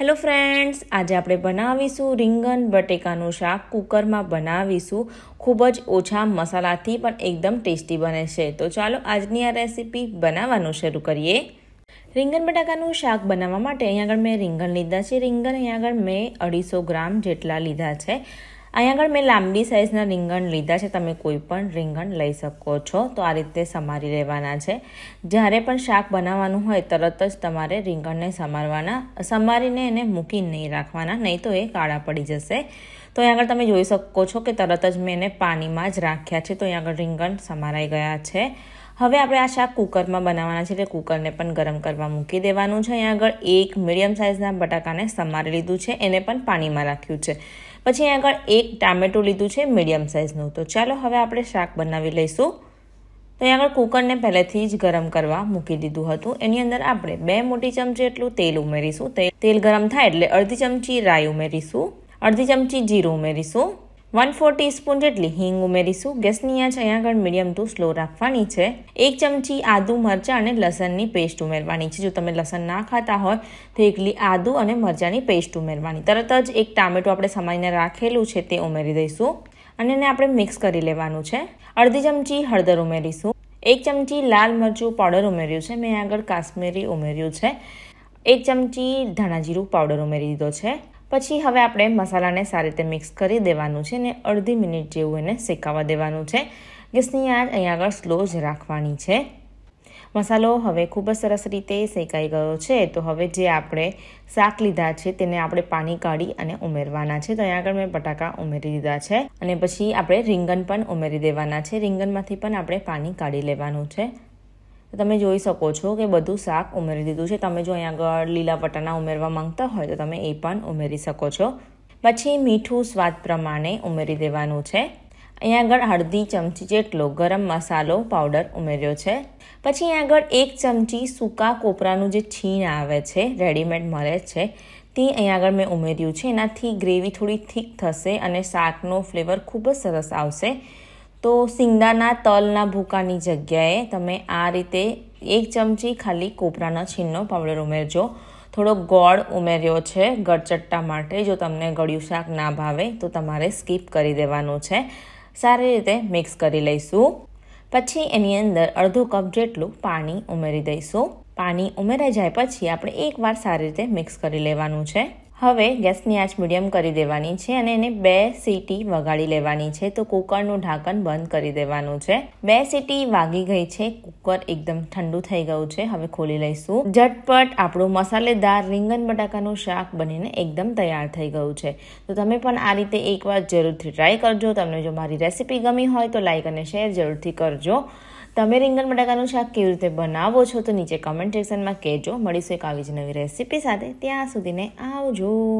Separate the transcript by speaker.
Speaker 1: Hello friends આજે આપણે બનાવીશું રીંગણ બટેકાનું શાક કુકરમાં બનાવીશું. ખૂબ જ ઓછા મસાલાથી પણ એકદમ ટેસ્ટી બને છે. તો ચાલો આજની આ રેસીપી બનાવવાનું શરૂ કરીએ. રીંગણ બટાકાનું શાક બનાવવા માટે અહીંયા આગળ મેં રીંગણ લીધા છે. રીંગણ અહીંયા આગળ મેં અઢીસો ગ્રામ જેટલા લીધા છે. અહીંયા આગળ મેં લાંબી સાઇઝના રીંગણ લીધા છે. તમે કોઈ પણ રીંગણ લઈ શકો છો. તો આ રીતે સમારી લેવાના છે. જ્યારે પણ શાક બનાવવાનું હોય, તરત જ તમારે રીંગણને સમારવાના, સમારીને એને મૂકી નહીં રાખવાના, નહીં તો એ કાળા પડી જશે. તો અહીં આગળ તમે જોઈ શકો છો કે તરત જ મેં એને પાણીમાં જ રાખ્યા છે. તો અહીં આગળ રીંગણ સમારાઈ ગયા છે. હવે આપણે આ શાક કુકરમાં બનાવવાના છે. એટલે કુકરને પણ ગરમ કરવા મૂકી દેવાનું છે. અહીંયા આગળ એક મીડિયમ સાઇઝના બટાકાને સમારી લીધું છે. એને પણ પાણીમાં રાખ્યું છે. પછી અહીં આગળ એક ટામેટું લીધું છે, મીડિયમ સાઇઝનું. તો ચાલો હવે આપણે શાક બનાવી લઈશું. તો અહીં આગળ કુકરને પહેલેથી જ ગરમ કરવા મૂકી દીધું હતું. એની અંદર આપણે બે મોટી ચમચી એટલું તેલ ઉમેરીશું. તેલ ગરમ થાય એટલે અડધી ચમચી રાઈ ઉમેરીશું. અડધી ચમચી જીરું ઉમેરીશું. વન ફોર ટીસ્પૂન જેટલી હિંગ ઉમેરીશું. ગેસની આંચ અહીંયા આગળ મીડિયમ ટુ સ્લો રાખવાની છે. એક ચમચી આદુ મરચાં અને લસણની પેસ્ટ ઉમેરવાની છે. જો તમે લસણ ના ખાતા હોય, તો એકલી આદુ અને મરચાંની પેસ્ટ ઉમેરવાની. તરત જ એક ટામેટું આપણે સમાઈને રાખેલું છે તે ઉમેરી દઈશું. અને એને આપણે મિક્સ કરી લેવાનું છે. અડધી ચમચી હળદર ઉમેરીશું. એક ચમચી લાલ મરચું પાવડર ઉમેર્યું છે. મેં આગળ કાશ્મીરી ઉમેર્યું છે. એક ચમચી ધાણા જીરું પાવડર ઉમેરી દીધો છે. પછી હવે આપણે મસાલાને સારી રીતે મિક્સ કરી દેવાનું છે ને અડધી મિનિટ જેવું એને શેકાવા દેવાનું છે. ગેસની આંચ અહીં આગળ સ્લો જ રાખવાની છે. મસાલો હવે ખૂબ જ સરસ રીતે શેકાઈ ગયો છે. તો હવે જે આપણે શાક લીધા છે તેને આપણે પાણી કાઢી અને ઉમેરવાના છે. તો અહીંયા આગળ મેં બટાકા ઉમેરી દીધા છે અને પછી આપણે રીંગણ પણ ઉમેરી દેવાના છે. રીંગણમાંથી પણ આપણે પાણી કાઢી લેવાનું છે. તમે જોઈ શકો છો કે બધું શાક ઉમેરી દીધું છે. તમે જો અહીંયા આગળ લીલા વટાણા ઉમેરવા માંગતા હોય તો તમે એ પણ ઉમેરી શકો છો. પછી મીઠું સ્વાદ પ્રમાણે ઉમેરી દેવાનું છે. અહીંયા આગળ હળદી ચમચી જેટલો ગરમ મસાલો પાવડર ઉમેર્યો છે. પછી અહીંયા આગળ એક ચમચી સૂકા કોપરાનું જે છીણ આવે છે રેડીમેડ મળે છે, તે અહીંયા આગળ મેં ઉમેર્યું છે. એનાથી ગ્રેવી થોડી થીક થશે અને શાકનો ફ્લેવર ખૂબ જ સરસ આવશે. તો સિંગદાના તલના ભૂકાની જગ્યાએ તમે આ રીતે એક ચમચી ખાલી કોપરાના છીનનો પાવડર ઉમેરજો. થોડો ગોળ ઉમેર્યો છે ગળચટ્ટા માટે. જો તમને ગળ્યું શાક ના ભાવે તો તમારે સ્કીપ કરી દેવાનું છે. સારી રીતે મિક્સ કરી લઈશું. પછી એની અંદર અડધો કપ જેટલું પાણી ઉમેરી દઈશું. પાણી ઉમેરાઈ જાય પછી આપણે એકવાર સારી રીતે મિક્સ કરી લેવાનું છે. હવે ગેસની આંચ મીડિયમ કરી દેવાની છે અને એને બે સીટી વગાડી લેવાની છે. તો કુકરનું ઢાંકણ બંધ કરી દેવાનું છે. બે સીટી વાગી ગઈ છે. કુકર એકદમ ઠંડુ થઈ ગયું છે. હવે ખોલી લઈશું. ઝટપટ આપણું મસાલેદાર રીંગણ બટાકાનું શાક બનીને એકદમ તૈયાર થઈ ગયું છે. તો તમે પણ આ રીતે એકવાર જરૂરથી ટ્રાય કરજો. તમને જો મારી રેસીપી ગમી હોય તો લાઇક અને શેર જરૂરથી કરજો. તમે રીંગણ બટાકાનું શાક કેવી રીતે બનાવો છો તો નીચે કમેન્ટ સેક્શનમાં કહેજો. મળીશું એક આવી જ નવી રેસીપી સાથે. ત્યાં સુધીને આવજો.